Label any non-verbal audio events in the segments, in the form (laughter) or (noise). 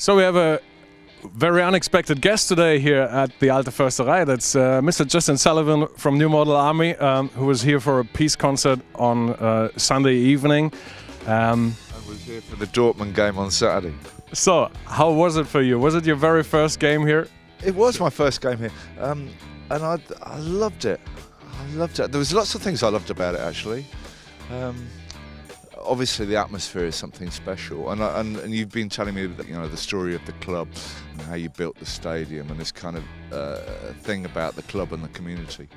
So we have a very unexpected guest today here at the Alte Försterei. That's uh, Mr. Justin Sullivan from New Model Army, um, who was here for a peace concert on uh, Sunday evening. Um, I was here for the Dortmund game on Saturday. so, how was it for you? Was it your very first game here? It was my first game here, um, and I, I loved it. I loved it. There was lots of things I loved about it actually. Obviously, the atmosphere is something special, and, and and you've been telling me you know the story of the club and how you built the stadium and this kind of uh, thing about the club and the community.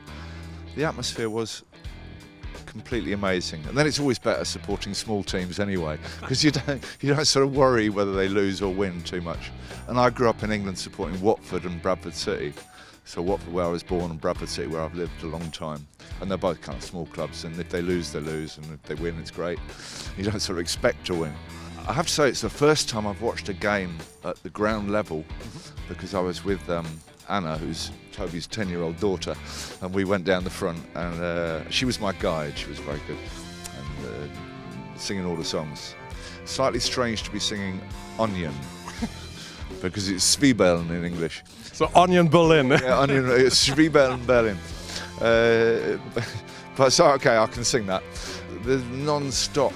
The atmosphere was completely amazing. And then it's always better supporting small teams anyway, because you don't you don't sort of worry whether they lose or win too much. And I grew up in England supporting Watford and Bradford City. So Watford, where I was born, and Bradford City, where I've lived a long time, and they're both kind of small clubs. And if they lose, they lose, and if they win, it's great. (laughs) You don't sort of expect to win. I have to say, it's the first time I've watched a game at the ground level, because I was with um, Anna, who's Toby's 10 year old daughter, and we went down the front, and uh, she was my guide. She was very good, and uh, singing all the songs. Slightly strange to be singing Onion, (laughs) because it's Zwiebeln in English. So, Onion Berlin. (laughs) Yeah, Onion, it's Zwiebeln Berlin. Uh, (laughs) but so, okay, I can sing that. The non stop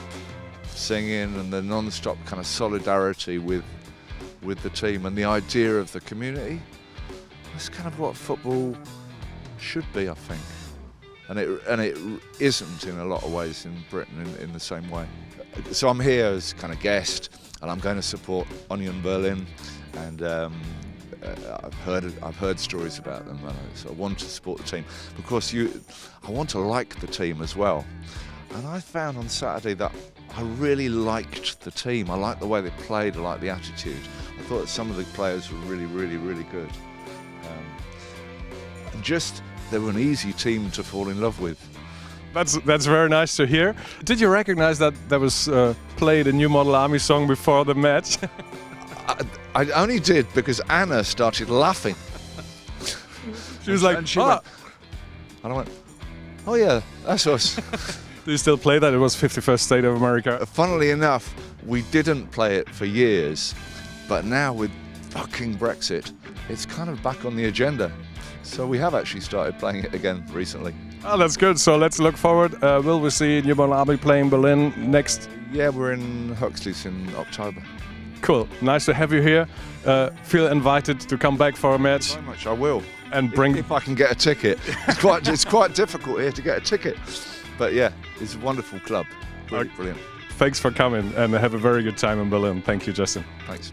singing and the non stop kind of solidarity with, with the team and the idea of the community. That's kind of what football should be, I think. And it, and it isn't in a lot of ways in Britain in, in the same way. So I'm here as kind of guest and I'm going to support Onion Berlin and um, uh, I've heard I've heard stories about them and I, so I want to support the team because you I want to like the team as well. And I found on Saturday that I really liked the team. I liked the way they played. I liked the attitude. I thought some of the players were really, really, really good. Um, and just they were an easy team to fall in love with. That's that's very nice to hear. Did you recognize that there was uh, played a New Model Army song before the match? (laughs) I, only did because Anna started laughing. she was like, and she "Ah." went, and I went, oh yeah, that's us. (laughs) Do you still play that? It was 51st State of America. Funnily enough, we didn't play it for years, but now with fucking Brexit, it's kind of back on the agenda. So we have actually started playing it again recently. Oh, that's good. So let's look forward. Uh, will we see New Model Army playing Berlin next? Yeah, we're in Huxley's in October. Cool. Nice to have you here. Uh, feel invited to come back for a match Very much, I will. and bring. if I can get a ticket. It's quite it's quite difficult here to get a ticket, but yeah, it's a wonderful club. Brilliant. brilliant. Thanks for coming and have a very good time in Berlin. Thank you, Justin. Thanks.